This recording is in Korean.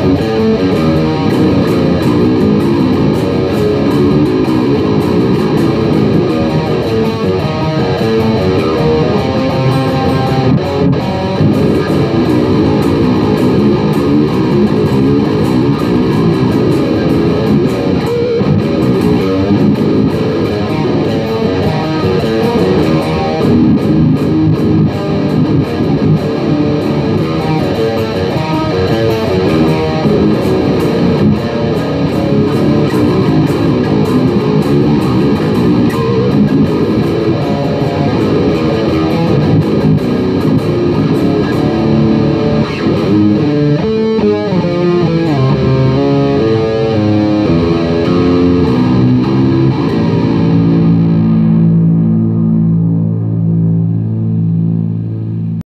음.